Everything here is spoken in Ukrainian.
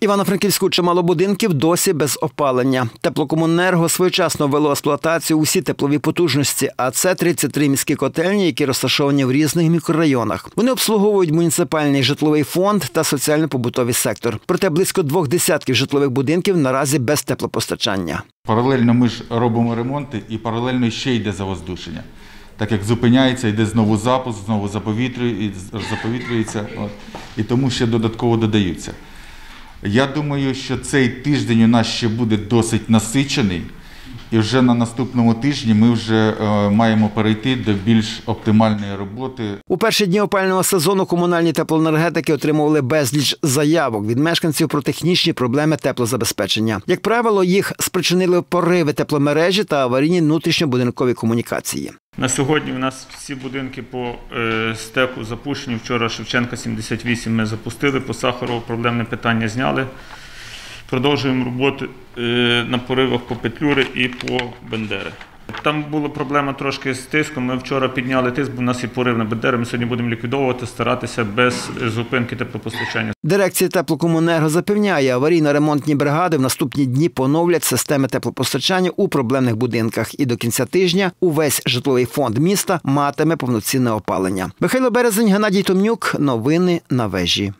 Івано-Франківську чимало будинків досі без опалення. Теплокомунерго своєчасно ввело в експлуатацію усі теплові потужності, а це 33 міські котельні, які розташовані в різних мікрорайонах. Вони обслуговують муніципальний житловий фонд та соціально-побутовий сектор. Проте близько двох десятків житлових будинків наразі без теплопостачання. Паралельно ми ж робимо ремонти і паралельно ще йде завоздушення. Так як зупиняється, йде знову запуск, знову заповітрюється, і тому ще додатково додаються. Я думаю, що цей тиждень у нас ще буде досить насичений, і вже на наступному тижні ми вже е, маємо перейти до більш оптимальної роботи У перші дні опального сезону комунальні теплоенергетики отримували безліч заявок від мешканців про технічні проблеми теплозабезпечення. Як правило, їх спричинили пориви тепломережі та аварійні внутрішньобудинкові комунікації. На сьогодні у нас всі будинки по е, стеку запущені. Вчора Шевченка 78 ми запустили, по Сахарову проблемне питання зняли. Продовжуємо роботу е, на поривах по Петлюри і по Бендери. Там була проблема трошки з тиском. Ми вчора підняли тиск, бо у нас є порив на Бендери. Ми сьогодні будемо ліквідовувати, старатися без зупинки теплопостачання. Дирекція теплокомунерго запевняє, аварійно-ремонтні бригади в наступні дні поновлять системи теплопостачання у проблемних будинках. І до кінця тижня увесь житловий фонд міста матиме повноцінне опалення. Михайло Березень, Геннадій Томнюк. Новини на вежі.